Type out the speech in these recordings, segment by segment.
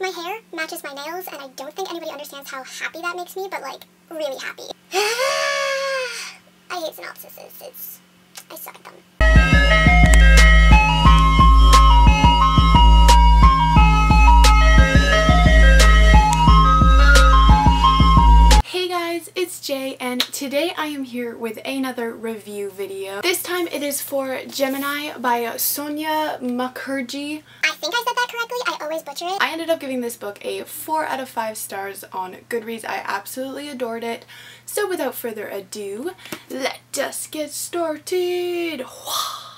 My hair matches my nails, and I don't think anybody understands how happy that makes me, but like, really happy. I hate synopsises. It's. I suck at them. Hey guys, it's Jay and today I am here with another review video. This time it is for Gemini by Sonya Mukherjee. I think I said that correctly. I always butcher it. I ended up giving this book a 4 out of 5 stars on Goodreads. I absolutely adored it. So without further ado, let us get started.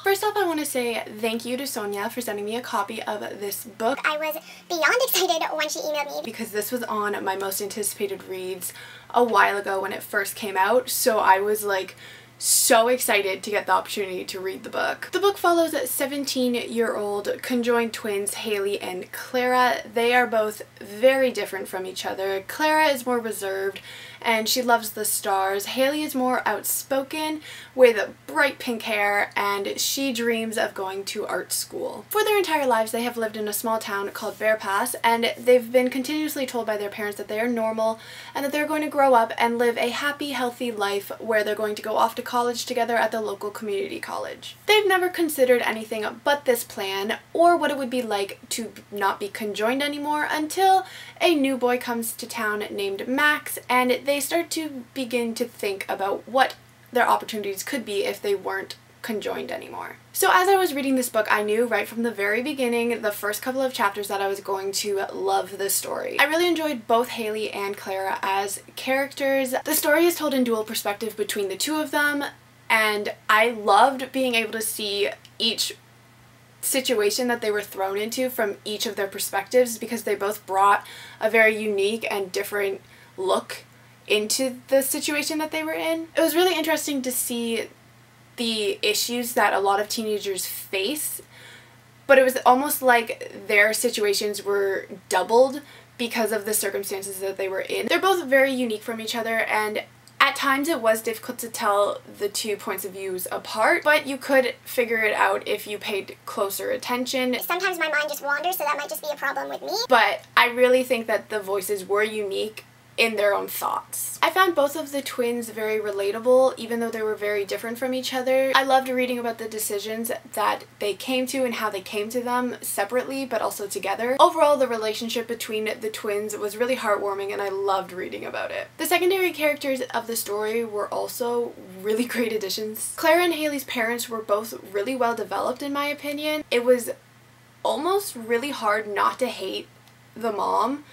First off, I want to say thank you to Sonya for sending me a copy of this book I was beyond excited when she emailed me. because this was on my most anticipated reads a while ago when it first came out. So I was like so excited to get the opportunity to read the book. The book follows 17-year-old conjoined twins Hailey and Clara. They are both very different from each other. Clara is more reserved and she loves the stars. Hailey is more outspoken with bright pink hair and she dreams of going to art school. For their entire lives they have lived in a small town called Bear Pass and they've been continuously told by their parents that they are normal and that they're going to grow up and live a happy healthy life where they're going to go off to college together at the local community college. They've never considered anything but this plan or what it would be like to not be conjoined anymore until a new boy comes to town named Max and they start to begin to think about what their opportunities could be if they weren't conjoined anymore. So as I was reading this book, I knew right from the very beginning, the first couple of chapters, that I was going to love the story. I really enjoyed both Hailey and Clara as characters. The story is told in dual perspective between the two of them, and I loved being able to see each situation that they were thrown into from each of their perspectives because they both brought a very unique and different look into the situation that they were in. It was really interesting to see the issues that a lot of teenagers face, but it was almost like their situations were doubled because of the circumstances that they were in. They're both very unique from each other and at times it was difficult to tell the two points of views apart, but you could figure it out if you paid closer attention. Sometimes my mind just wanders, so that might just be a problem with me. But I really think that the voices were unique in their own thoughts. I found both of the twins very relatable even though they were very different from each other. I loved reading about the decisions that they came to and how they came to them separately but also together. Overall the relationship between the twins was really heartwarming and I loved reading about it. The secondary characters of the story were also really great additions. Clara and Hailey's parents were both really well developed in my opinion. It was almost really hard not to hate the mom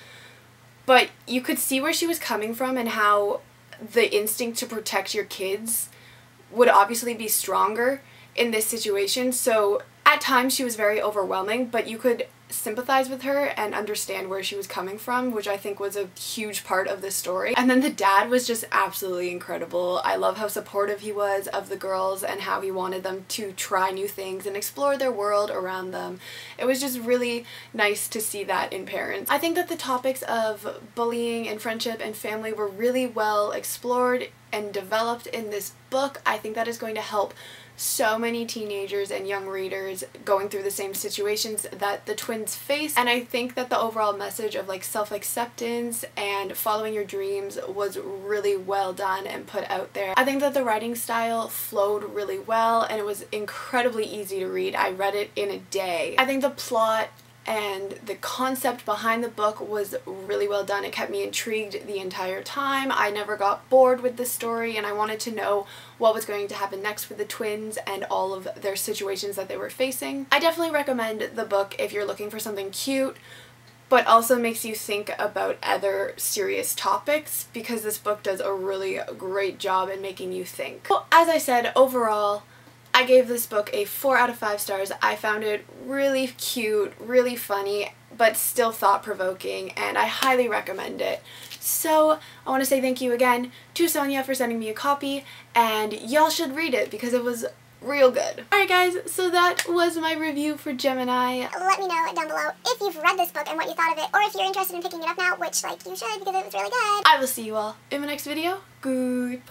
but you could see where she was coming from and how the instinct to protect your kids would obviously be stronger in this situation. So at times she was very overwhelming, but you could sympathize with her and understand where she was coming from, which I think was a huge part of this story. And then the dad was just absolutely incredible. I love how supportive he was of the girls and how he wanted them to try new things and explore their world around them. It was just really nice to see that in parents. I think that the topics of bullying and friendship and family were really well explored and developed in this book. I think that is going to help so many teenagers and young readers going through the same situations that the twins face and I think that the overall message of like self-acceptance and following your dreams was really well done and put out there. I think that the writing style flowed really well and it was incredibly easy to read. I read it in a day. I think the plot and the concept behind the book was really well done. It kept me intrigued the entire time. I never got bored with the story and I wanted to know what was going to happen next with the twins and all of their situations that they were facing. I definitely recommend the book if you're looking for something cute but also makes you think about other serious topics because this book does a really great job in making you think. Well, as I said, overall, I gave this book a 4 out of 5 stars. I found it really cute, really funny, but still thought-provoking, and I highly recommend it. So, I want to say thank you again to Sonya for sending me a copy, and y'all should read it because it was real good. Alright guys, so that was my review for Gemini. Let me know down below if you've read this book and what you thought of it, or if you're interested in picking it up now, which, like, you should because it was really good. I will see you all in my next video. Goodbye!